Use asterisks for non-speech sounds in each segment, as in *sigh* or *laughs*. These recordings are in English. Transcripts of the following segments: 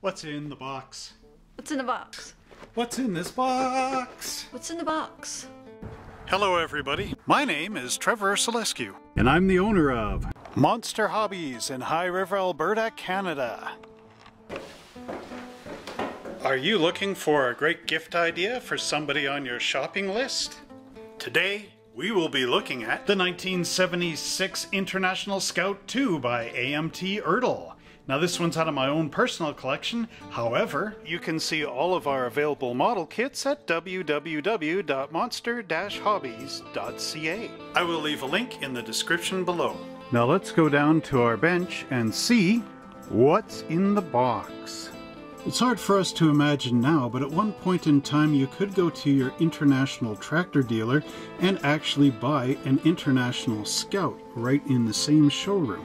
What's in the box? What's in the box? What's in this box? What's in the box? Hello, everybody. My name is Trevor Selescu, and I'm the owner of Monster Hobbies in High River, Alberta, Canada. Are you looking for a great gift idea for somebody on your shopping list? Today, we will be looking at the 1976 International Scout II by AMT Ertl. Now this one's out of my own personal collection. However, you can see all of our available model kits at www.monster-hobbies.ca. I will leave a link in the description below. Now let's go down to our bench and see what's in the box. It's hard for us to imagine now, but at one point in time you could go to your international tractor dealer and actually buy an international scout right in the same showroom.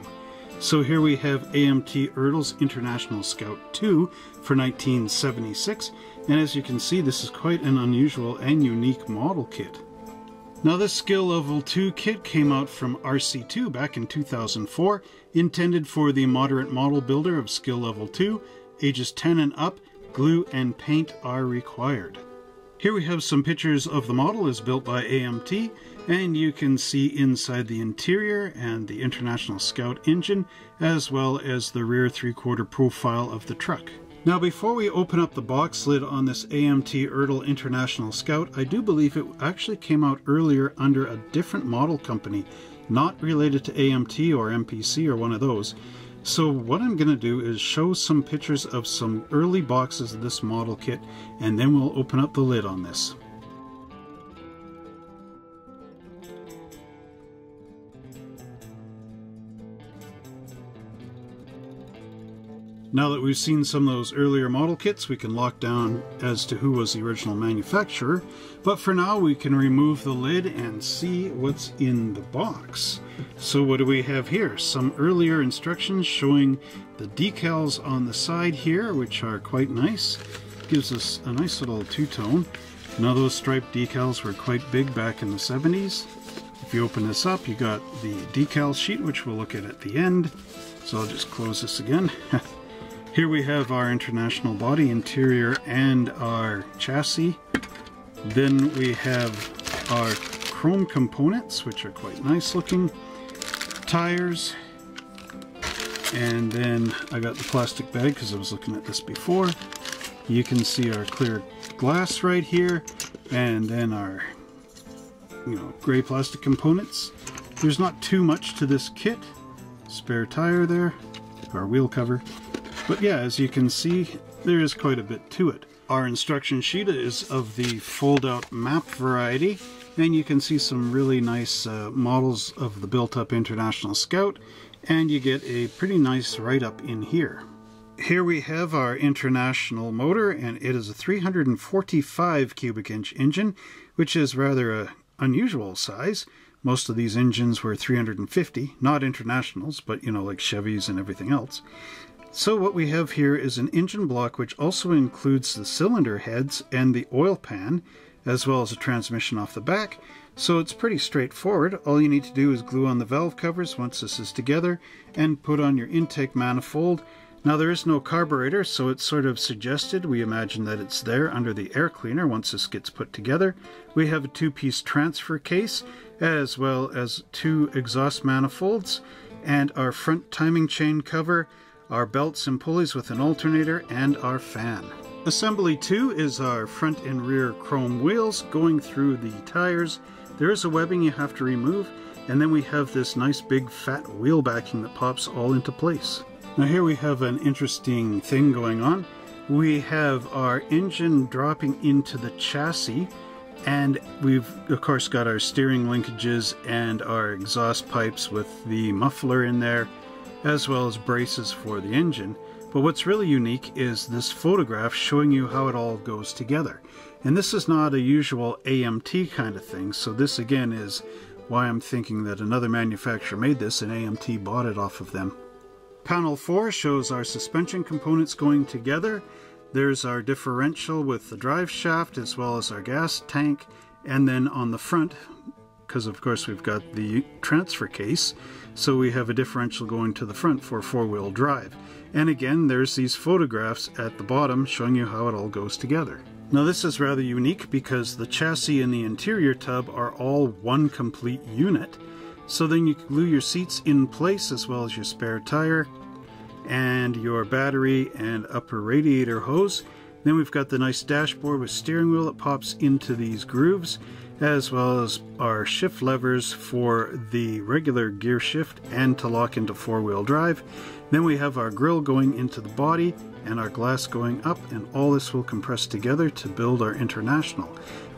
So here we have AMT Ertl's International Scout 2 for 1976, and as you can see this is quite an unusual and unique model kit. Now this Skill Level 2 kit came out from RC2 back in 2004, intended for the moderate model builder of Skill Level 2, ages 10 and up, glue and paint are required. Here we have some pictures of the model as built by AMT, and you can see inside the interior and the International Scout engine, as well as the rear three-quarter profile of the truck. Now before we open up the box lid on this AMT Ertl International Scout, I do believe it actually came out earlier under a different model company, not related to AMT or MPC or one of those. So what I'm going to do is show some pictures of some early boxes of this model kit and then we'll open up the lid on this. Now that we've seen some of those earlier model kits, we can lock down as to who was the original manufacturer. But for now, we can remove the lid and see what's in the box. So what do we have here? Some earlier instructions showing the decals on the side here, which are quite nice. Gives us a nice little two-tone. Now those striped decals were quite big back in the 70s. If you open this up, you got the decal sheet, which we'll look at at the end. So I'll just close this again. *laughs* Here we have our international body interior and our chassis. Then we have our chrome components, which are quite nice looking. Tires. And then I got the plastic bag because I was looking at this before. You can see our clear glass right here. And then our you know, gray plastic components. There's not too much to this kit. Spare tire there, our wheel cover. But yeah, as you can see, there is quite a bit to it. Our instruction sheet is of the fold-out map variety, and you can see some really nice uh, models of the built-up International Scout, and you get a pretty nice write-up in here. Here we have our international motor, and it is a 345 cubic inch engine, which is rather a unusual size. Most of these engines were 350, not internationals, but you know, like Chevys and everything else. So what we have here is an engine block which also includes the cylinder heads and the oil pan, as well as a transmission off the back. So it's pretty straightforward. All you need to do is glue on the valve covers once this is together and put on your intake manifold. Now there is no carburetor, so it's sort of suggested. We imagine that it's there under the air cleaner once this gets put together. We have a two-piece transfer case, as well as two exhaust manifolds, and our front timing chain cover, our belts and pulleys with an alternator, and our fan. Assembly 2 is our front and rear chrome wheels going through the tires. There is a webbing you have to remove, and then we have this nice big fat wheel backing that pops all into place. Now here we have an interesting thing going on. We have our engine dropping into the chassis, and we've of course got our steering linkages and our exhaust pipes with the muffler in there as well as braces for the engine. But what's really unique is this photograph showing you how it all goes together. And this is not a usual AMT kind of thing, so this again is why I'm thinking that another manufacturer made this and AMT bought it off of them. Panel 4 shows our suspension components going together. There's our differential with the drive shaft as well as our gas tank, and then on the front because of course we've got the transfer case, so we have a differential going to the front for four-wheel drive. And again, there's these photographs at the bottom showing you how it all goes together. Now this is rather unique because the chassis and the interior tub are all one complete unit. So then you glue your seats in place as well as your spare tire and your battery and upper radiator hose. Then we've got the nice dashboard with steering wheel that pops into these grooves as well as our shift levers for the regular gear shift and to lock into four-wheel drive. Then we have our grill going into the body and our glass going up and all this will compress together to build our International.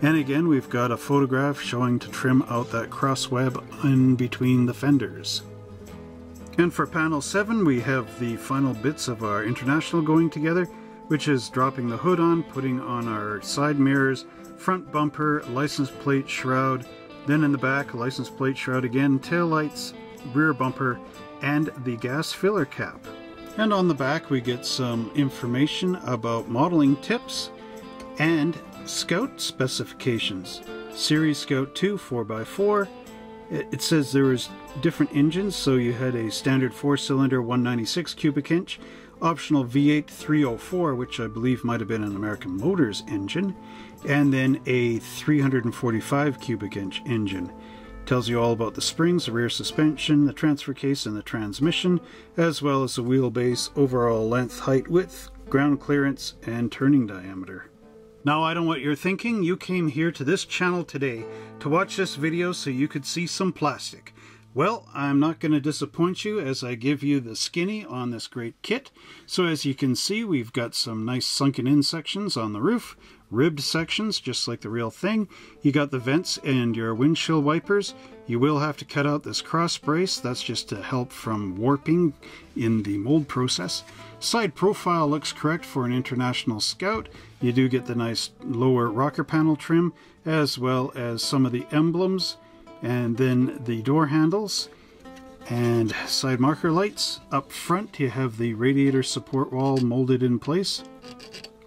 And again we've got a photograph showing to trim out that cross web in between the fenders. And for panel 7 we have the final bits of our International going together which is dropping the hood on, putting on our side mirrors, front bumper, license plate shroud, then in the back license plate shroud again, tail lights, rear bumper, and the gas filler cap. And on the back we get some information about modeling tips and Scout specifications. Series Scout 2 4x4. It says there was different engines, so you had a standard 4-cylinder 196 cubic inch, optional V8 304, which I believe might have been an American Motors engine, and then a 345 cubic inch engine. Tells you all about the springs, the rear suspension, the transfer case, and the transmission, as well as the wheelbase, overall length, height, width, ground clearance, and turning diameter. Now I don't know what you're thinking, you came here to this channel today to watch this video so you could see some plastic. Well, I'm not going to disappoint you as I give you the skinny on this great kit. So as you can see, we've got some nice sunken in sections on the roof, ribbed sections, just like the real thing. You got the vents and your windshield wipers. You will have to cut out this cross brace. That's just to help from warping in the mold process. Side profile looks correct for an International Scout. You do get the nice lower rocker panel trim, as well as some of the emblems and then the door handles and side marker lights. Up front you have the radiator support wall molded in place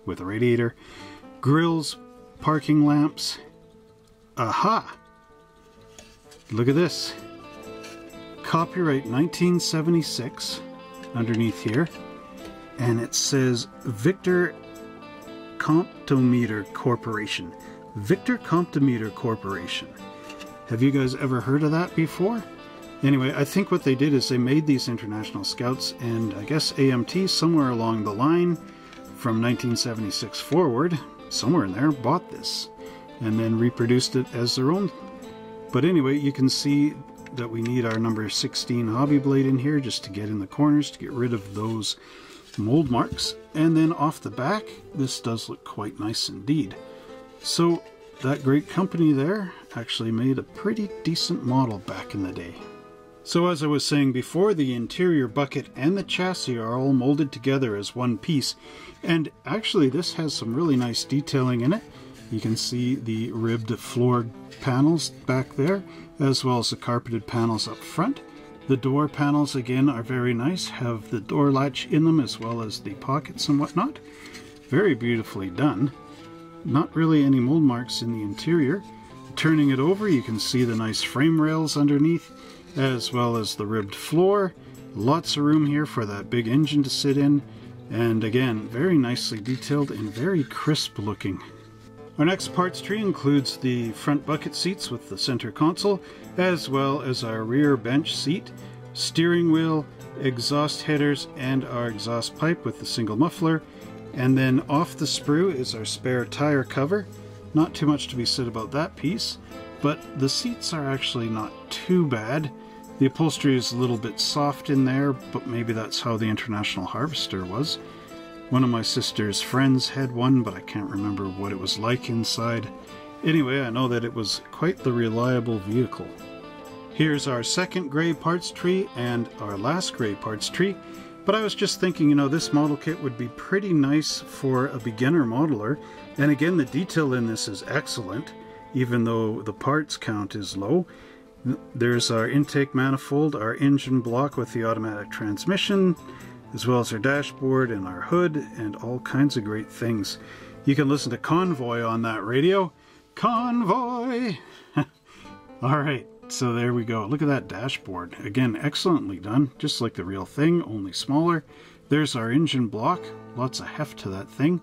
with a radiator, grills, parking lamps. Aha! Look at this. Copyright 1976 underneath here and it says Victor Comptometer Corporation. Victor Comptometer Corporation. Have you guys ever heard of that before? Anyway, I think what they did is they made these international scouts, and I guess AMT somewhere along the line from 1976 forward, somewhere in there, bought this and then reproduced it as their own. But anyway, you can see that we need our number 16 hobby blade in here just to get in the corners to get rid of those mold marks. And then off the back, this does look quite nice indeed. So that great company there actually made a pretty decent model back in the day. So as I was saying before, the interior bucket and the chassis are all molded together as one piece. And actually this has some really nice detailing in it. You can see the ribbed floor panels back there, as well as the carpeted panels up front. The door panels again are very nice, have the door latch in them as well as the pockets and whatnot. Very beautifully done. Not really any mold marks in the interior. Turning it over, you can see the nice frame rails underneath, as well as the ribbed floor. Lots of room here for that big engine to sit in. And again, very nicely detailed and very crisp looking. Our next parts tree includes the front bucket seats with the center console, as well as our rear bench seat, steering wheel, exhaust headers, and our exhaust pipe with the single muffler, and then off the sprue is our spare tire cover. Not too much to be said about that piece, but the seats are actually not too bad. The upholstery is a little bit soft in there, but maybe that's how the International Harvester was. One of my sister's friends had one, but I can't remember what it was like inside. Anyway, I know that it was quite the reliable vehicle. Here's our second gray parts tree and our last gray parts tree. But I was just thinking, you know, this model kit would be pretty nice for a beginner modeler. And again, the detail in this is excellent, even though the parts count is low. There's our intake manifold, our engine block with the automatic transmission, as well as our dashboard and our hood, and all kinds of great things. You can listen to Convoy on that radio. Convoy! *laughs* All right, so there we go. Look at that dashboard. Again, excellently done, just like the real thing, only smaller. There's our engine block, lots of heft to that thing,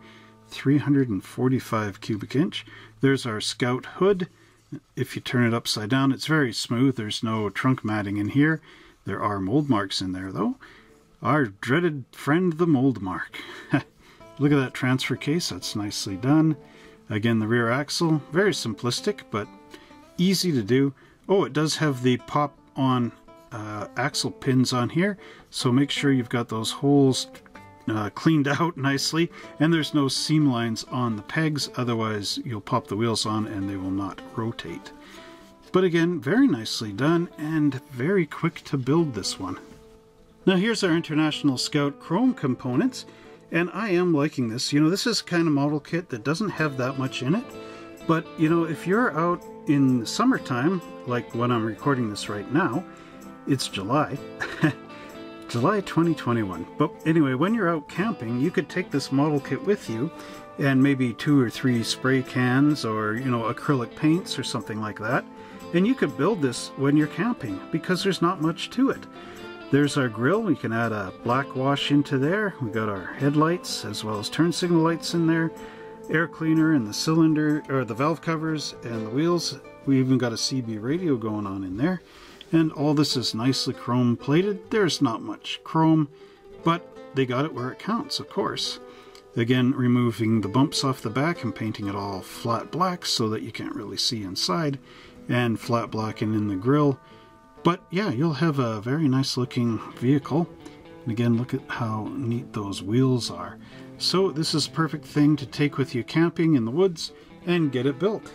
345 cubic inch. There's our Scout hood. If you turn it upside down, it's very smooth. There's no trunk matting in here. There are mold marks in there though. Our dreaded friend, the mold mark. *laughs* Look at that transfer case, that's nicely done. Again, the rear axle, very simplistic, but easy to do. Oh, it does have the pop on uh, axle pins on here, so make sure you've got those holes uh, cleaned *laughs* out nicely and there's no seam lines on the pegs otherwise you'll pop the wheels on and they will not rotate. But again very nicely done and very quick to build this one. Now here's our International Scout chrome components and I am liking this. You know this is kind of model kit that doesn't have that much in it but you know if you're out in the summertime like when I'm recording this right now it's July *laughs* July 2021. But anyway, when you're out camping, you could take this model kit with you and maybe two or three spray cans or, you know, acrylic paints or something like that. And you could build this when you're camping because there's not much to it. There's our grill. We can add a black wash into there. We got our headlights as well as turn signal lights in there, air cleaner and the cylinder or the valve covers and the wheels. We even got a CB radio going on in there. And all this is nicely chrome plated. There's not much chrome, but they got it where it counts, of course. Again, removing the bumps off the back and painting it all flat black so that you can't really see inside, and flat blacking in the grill. But yeah, you'll have a very nice looking vehicle. And again, look at how neat those wheels are. So this is a perfect thing to take with you camping in the woods and get it built.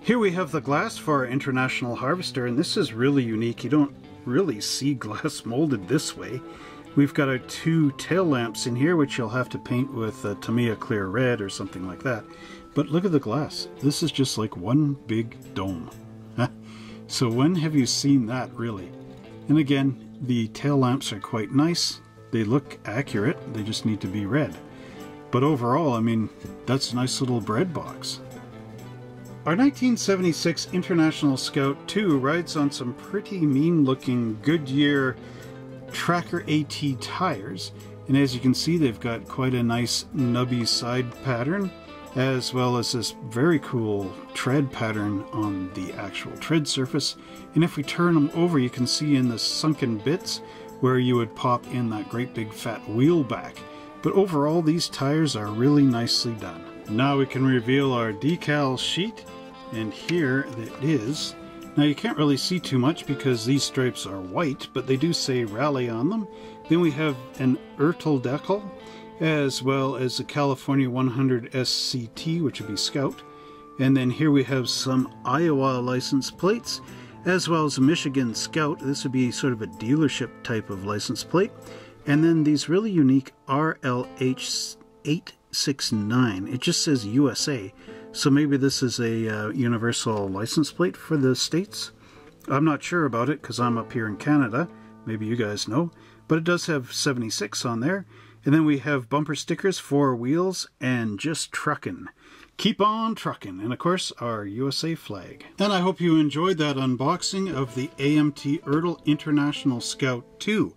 Here we have the glass for our International Harvester, and this is really unique. You don't really see *laughs* glass molded this way. We've got our two tail lamps in here, which you'll have to paint with a Tamiya Clear Red or something like that. But look at the glass. This is just like one big dome. so when have you seen that, really? And again, the tail lamps are quite nice. They look accurate. They just need to be red. But overall, I mean, that's a nice little bread box. Our 1976 International Scout 2 rides on some pretty mean looking Goodyear Tracker AT tires and as you can see they've got quite a nice nubby side pattern as well as this very cool tread pattern on the actual tread surface and if we turn them over you can see in the sunken bits where you would pop in that great big fat wheel back but overall these tires are really nicely done. Now we can reveal our decal sheet and here it is. Now you can't really see too much because these stripes are white, but they do say Rally on them. Then we have an Ertl decal, as well as the California 100 SCT, which would be Scout. And then here we have some Iowa license plates, as well as a Michigan Scout. This would be sort of a dealership type of license plate. And then these really unique RLH 869. It just says USA. So maybe this is a uh, universal license plate for the States? I'm not sure about it because I'm up here in Canada. Maybe you guys know. But it does have 76 on there. And then we have bumper stickers, four wheels, and just truckin'. Keep on truckin', and of course our USA flag. And I hope you enjoyed that unboxing of the AMT Ertl International Scout 2.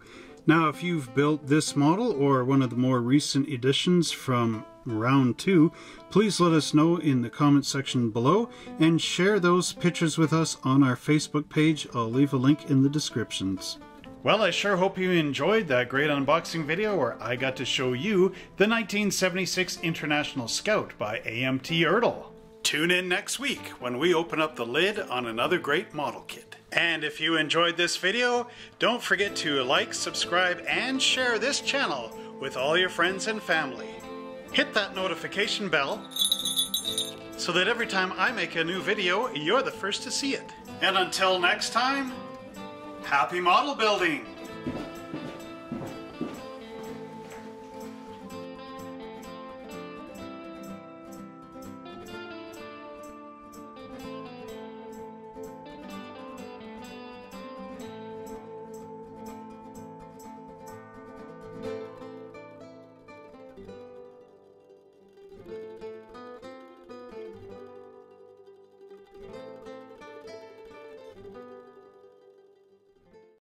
Now if you've built this model or one of the more recent editions from round two, please let us know in the comment section below and share those pictures with us on our Facebook page. I'll leave a link in the descriptions. Well, I sure hope you enjoyed that great unboxing video where I got to show you the 1976 International Scout by AMT Ertl. Tune in next week when we open up the lid on another great model kit. And if you enjoyed this video, don't forget to like, subscribe, and share this channel with all your friends and family hit that notification bell so that every time I make a new video, you're the first to see it. And until next time, Happy model building!